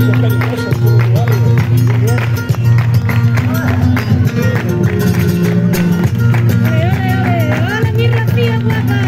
Hola, hola, hola, mi Rocío guapa.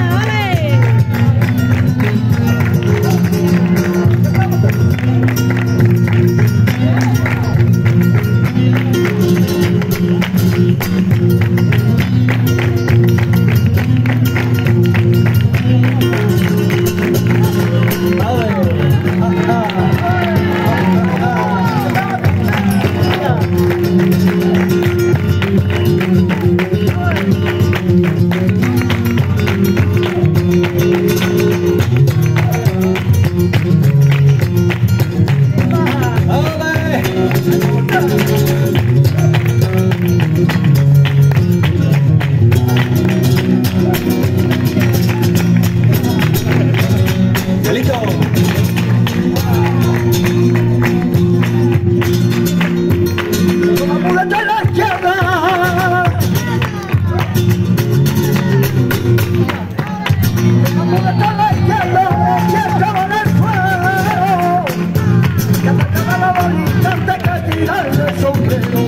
sombrero.